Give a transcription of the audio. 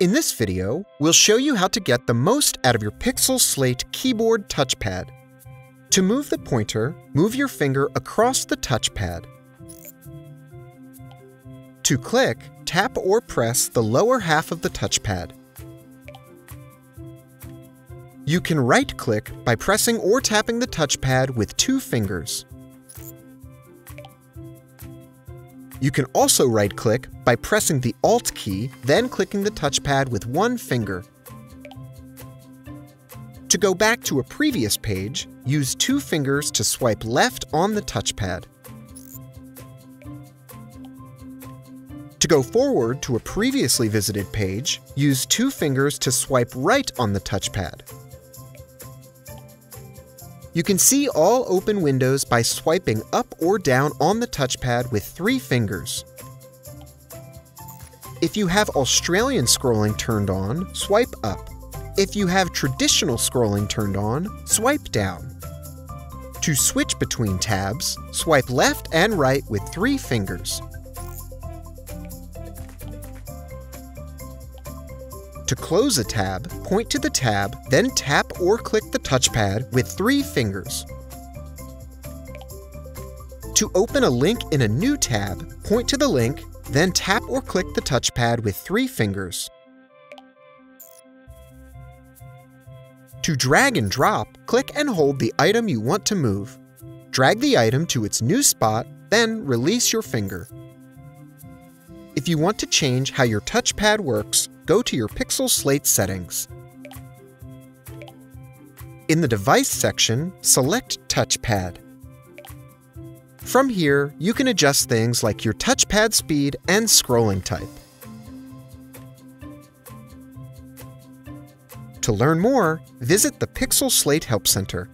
In this video, we'll show you how to get the most out of your Pixel Slate keyboard touchpad. To move the pointer, move your finger across the touchpad. To click, tap or press the lower half of the touchpad. You can right-click by pressing or tapping the touchpad with two fingers. You can also right-click by pressing the Alt key, then clicking the touchpad with one finger. To go back to a previous page, use two fingers to swipe left on the touchpad. To go forward to a previously visited page, use two fingers to swipe right on the touchpad. You can see all open windows by swiping up or down on the touchpad with three fingers. If you have Australian scrolling turned on, swipe up. If you have traditional scrolling turned on, swipe down. To switch between tabs, swipe left and right with three fingers. To close a tab, point to the tab, then tap or click the touchpad with three fingers. To open a link in a new tab, point to the link, then tap or click the touchpad with three fingers. To drag and drop, click and hold the item you want to move. Drag the item to its new spot, then release your finger. If you want to change how your touchpad works, go to your Pixel Slate settings. In the Device section, select Touchpad. From here, you can adjust things like your touchpad speed and scrolling type. To learn more, visit the Pixel Slate Help Center.